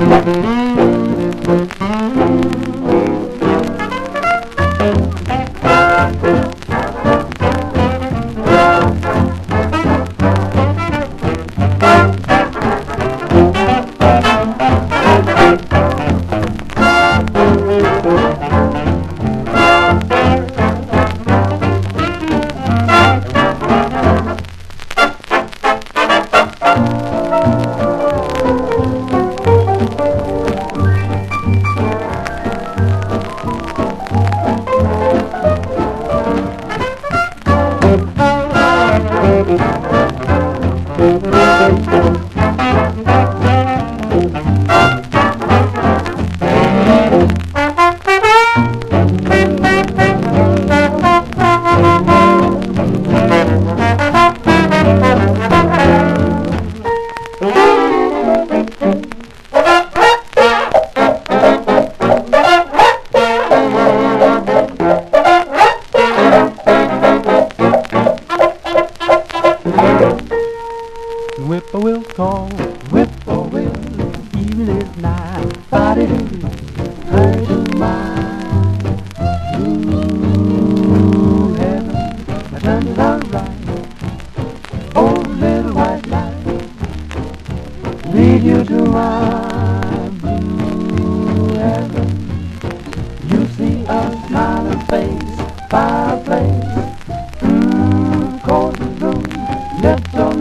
Thank you. Thank Whippoorwill call, whippoorwill, evening is nigh. Body do, hurry to mine. Ooh, heaven, I done it all right. Oh, little white light, lead you to my blue heaven. You see a smiling face, fireplace,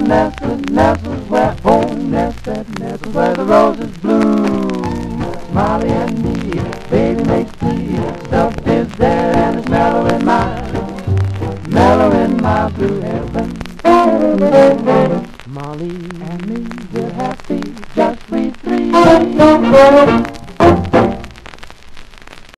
nestled, nestles where home nested, nestles where the roses bloom. Molly and me, baby makes three, stuff is there and it's mellow in my, mellow in my blue heaven. Molly and me, we're happy, just we three.